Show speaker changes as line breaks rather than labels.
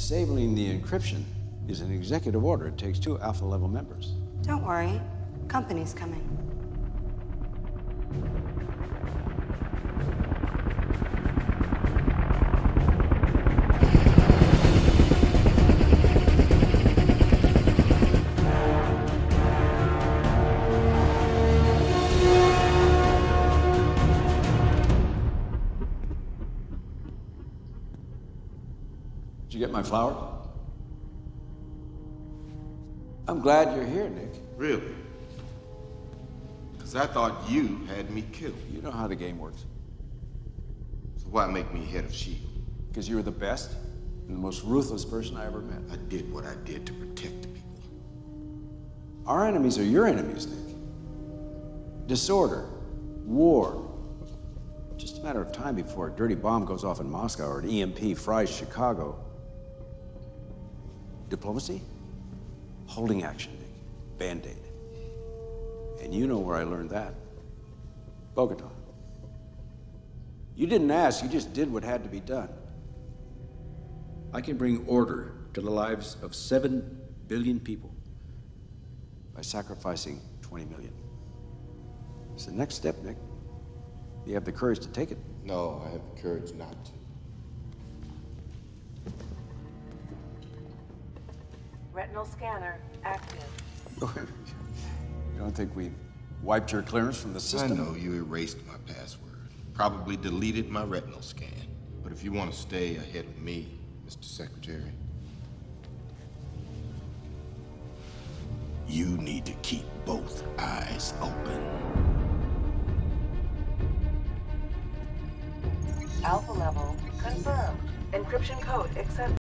Disabling the encryption is an executive order. It takes two alpha level members.
Don't worry. Company's coming.
Did you get my flower? I'm glad you're here, Nick.
Really? Because I thought you had me killed.
You know how the game works.
So why make me head of S.H.I.E.L.D.?
Because you were the best and the most ruthless person I ever met.
I did what I did to protect the people.
Our enemies are your enemies, Nick. Disorder, war. Just a matter of time before a dirty bomb goes off in Moscow or an EMP fries Chicago. Diplomacy? Holding action, Nick. Band aid. And you know where I learned that Bogota. You didn't ask, you just did what had to be done. I can bring order to the lives of seven billion people by sacrificing 20 million. It's the next step, Nick. You have the courage to take it.
No, I have the courage not to.
Retinal scanner active.
you don't think we wiped your clearance from the system?
I
system?
know you erased my password. Probably deleted my retinal scan. But if you want to stay ahead of me, Mr. Secretary, you need to keep both eyes open.
Alpha level confirmed. Encryption code accepted.